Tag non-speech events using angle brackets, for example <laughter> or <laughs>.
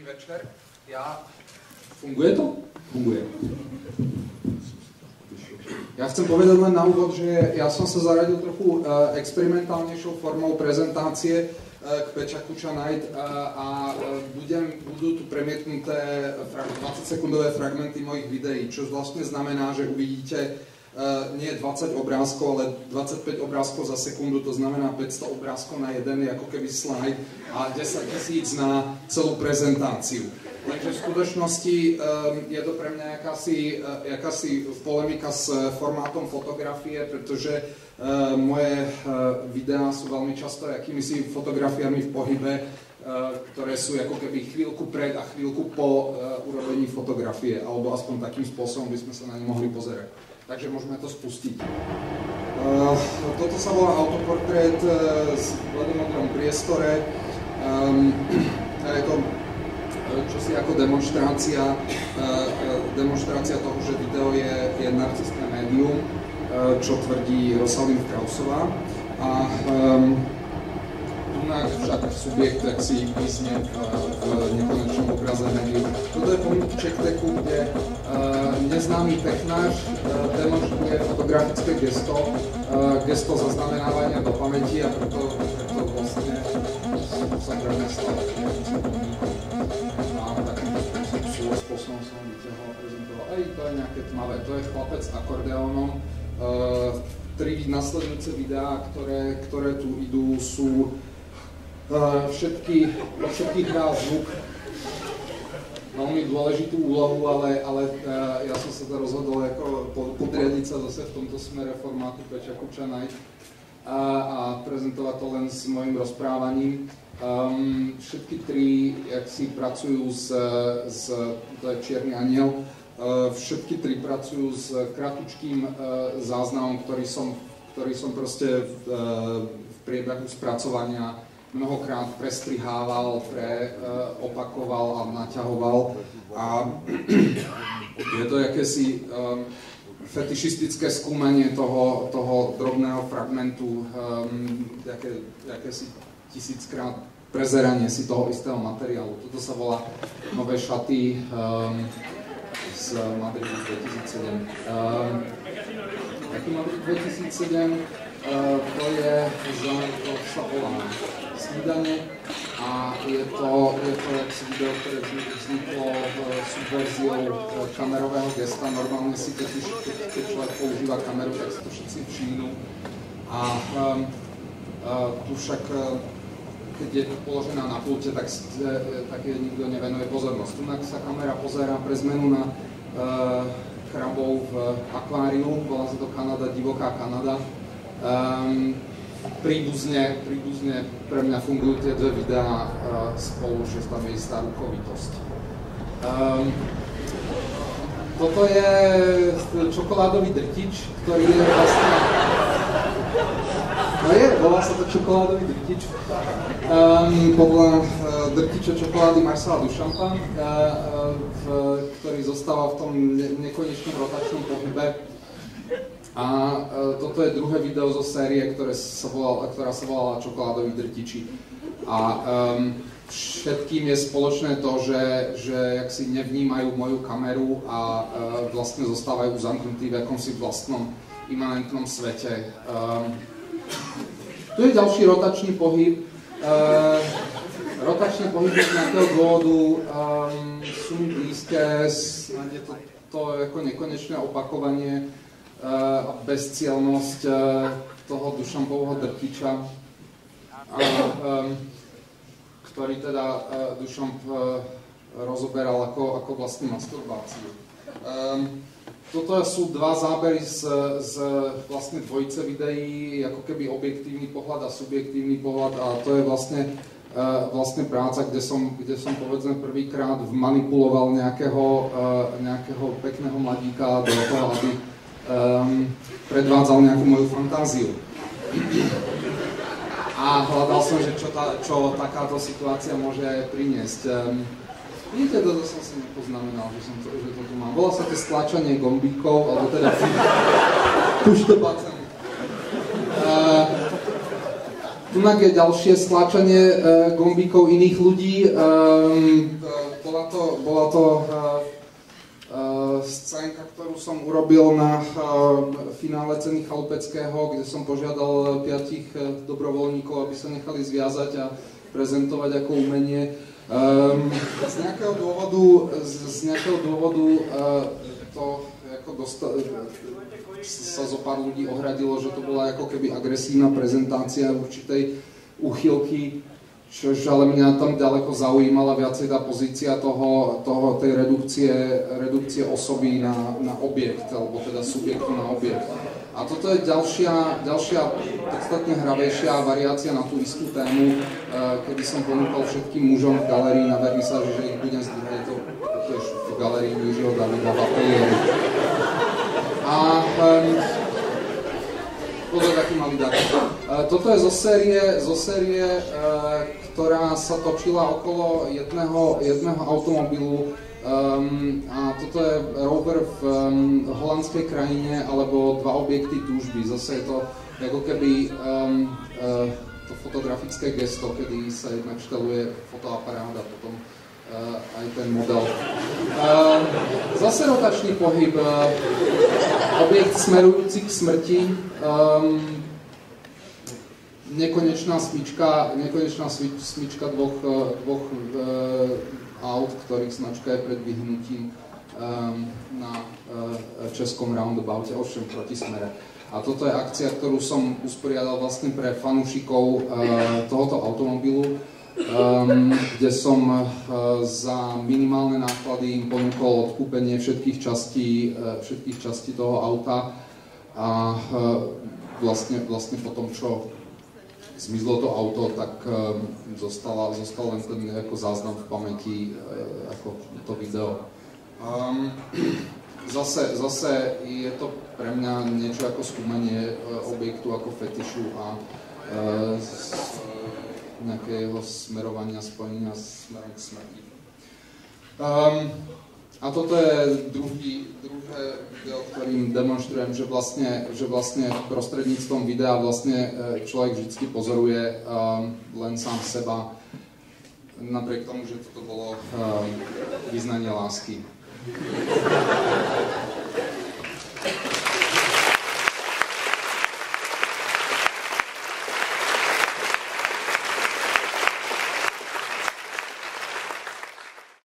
Dobrý večer. Ja... Funguje to? Funguje. Ja chcem povedať len na úvod, že ja som sa zaradil trochu uh, experimentálnejšou formou prezentácie uh, k Peča Kuča Night uh, a uh, budem, budú tu premietnuté 20-sekundové fragmenty mojich videí, čo vlastne znamená, že uvidíte nie 20 obrázkov, ale 25 obrázkov za sekundu, to znamená 500 obrázkov na jeden, ako keby slide a 10 tisíc na celú prezentáciu. Takže v skutočnosti um, je to pre mňa jakási, uh, jakási polemika s formátom fotografie, pretože moje videá sú veľmi často si fotografiami v pohybe, ktoré sú ako keby chvíľku pred a chvíľku po urobení fotografie, alebo aspoň takým spôsobom by sme sa na ne mohli pozerať. Takže môžeme to spustiť. Uh, toto sa volá autoportrét uh, v bledomodrom priestore. <clears throat> Um, je to čo si ako demonstrácia, demonstrácia toho, že video je, je narcistné médium, čo tvrdí Rosalind Krausová. A um, subjekt tak si písne v, v nekonečnom obraze médium. Toto je pomník Čekteku, kde neznámy technář uh, demonstruje fotografické gesto, uh, gesto zaznamenávania do pamäti a preto, preto vlastne sa prenesla spôsobom som vyťahol prezentoval. Ej, to je nejaké tmavé, to je chlapec s akordeónom. Tri nasledujúce videá, ktoré, ktoré tu idú, sú všetky, všetkých hrá zvuk veľmi dôležitú úlohu, ale, ale uh, ja som sa to rozhodol ako podriadiť sa zase v tomto smere formátu Peča Kuča Night a, a prezentovať to len s mojim rozprávaním. Um, všetky tri, jak si pracujú s, s to je Čierny aniel, uh, všetky tri pracujú s kratučkým uh, záznamom, ktorý som, ktorý som proste v, uh, v priebehu spracovania mnohokrát prestrihával, pre, uh, opakoval a naťahoval. A <clears throat> je to jakési um, fetišistické skúmanie toho, toho drobného fragmentu, um, jaké, jakési tisíckrát prezeranie si toho istého materiálu. Toto sa volá Nové šaty um, z Madridu 2007. Um, taký Madrid 2007, uh, to je, to sa volá Snídanie a je to, je to si video, ktoré vzniklo v subverziou kamerového gesta. Normálne si totiž, keď, keď človek používa kameru, tak si to všetci všimnú. A um, uh, tu však keď je položená na pulte, tak, tak je nikto nevenuje pozornosť. Tu sa kamera pozerá pre zmenu na uh, krabov v akváriu, volá sa to Kanada, divoká Kanada. Um, príbuzne, príbuzne pre mňa fungujú tie dve videá uh, spolu, že tam je istá rukovitosť. Um, toto je čokoládový drtič, ktorý je vlastne No je, volá sa to čokoládový drtič. Um, podľa uh, drtiča čokolády Marcela Duchampa, uh, uh, ktorý zostáva v tom ne- nekonečnom rotačnom pohybe. A uh, toto je druhé video zo série, ktoré sa volal, ktorá sa volala Čokoládový drtiči. A um, všetkým je spoločné to, že, že jak si nevnímajú moju kameru a uh, vlastne zostávajú zamknutí v akomsi vlastnom imanentnom svete. Um, tu je ďalší rotačný pohyb. Uh, rotačné pohyby z nejakého dôvodu um, sú mi blízke, snad je to, to ako nekonečné opakovanie a bezcielnosť uh, toho Dušampovho drtiča, ktorý teda uh, Dušamp rozoberal ako, ako vlastnú masturbáciu. Toto sú dva zábery z, z vlastne dvojice videí, ako keby objektívny pohľad a subjektívny pohľad a to je vlastne, vlastne práca, kde som, kde som povedzme prvýkrát manipuloval nejakého, nejakého pekného mladíka do toho, aby um, predvádzal nejakú moju fantáziu. A hľadal som, že čo, tá, čo takáto situácia môže priniesť. Um, Vidíte, toto som si nepoznamenal, že, som to, že to tu mám. Volá sa to stlačanie gombíkov, alebo teda <laughs> push the button. Uh, je ďalšie stlačanie uh, gombíkov iných ľudí. Um, bola to Uh, scénka, ktorú som urobil na uh, finále ceny Chalupeckého, kde som požiadal piatich dobrovoľníkov, aby sa nechali zviazať a prezentovať ako umenie. Um, z nejakého dôvodu, z, nejakého dôvodu uh, to ako dosta- sa zo pár ľudí ohradilo, že to bola ako keby agresívna prezentácia určitej úchylky Čož ale mňa tam ďaleko zaujímala viacej tá pozícia toho, toho, tej redukcie, redukcie osoby na, na objekt, alebo teda subjektu na objekt. A toto je ďalšia, ďalšia podstatne hravejšia variácia na tú istú tému, eh, kedy som ponúkol všetkým mužom v galerii na vernisáži, že ich budem zdvíhať, to tiež v galerii Jiřího Davida v ateliéru. A um, pozor, taký malý dar. Uh, toto je zo série, zo série uh, ktorá sa točila okolo jedného, jedného automobilu um, a toto je rover v um, holandskej krajine alebo dva objekty túžby. Zase je to ako keby um, uh, to fotografické gesto, kedy sa jednak šteluje fotoaparát a potom uh, aj ten model. Uh, zase rotačný pohyb, uh, objekt smerujúci k smrti, um, nekonečná smyčka, nekonečná smyčka dvoch, eh, dvoch e, aut, ktorých značka je pred vyhnutím e, na e, českom roundaboute, ovšem proti smere. A toto je akcia, ktorú som usporiadal vlastne pre fanúšikov tohoto automobilu, um, kde som za minimálne náklady im ponúkol odkúpenie všetkých častí, všetkých častí toho auta a vlastne, vlastne po tom, čo zmizlo to auto, tak um, zostala, zostal len ten ako záznam v pamäti, uh, ako to video. Um, <clears throat> zase, zase je to pre mňa niečo ako skúmanie uh, objektu ako fetišu a uh, nejakého smerovania, spojenia smerom k smrti. Um, a toto je druhý, video, ktorým demonstrujem, že vlastne, že vlastne prostredníctvom videa vlastne e, človek vždy pozoruje um, len sám seba, napriek tomu, že toto bolo vyznanie lásky.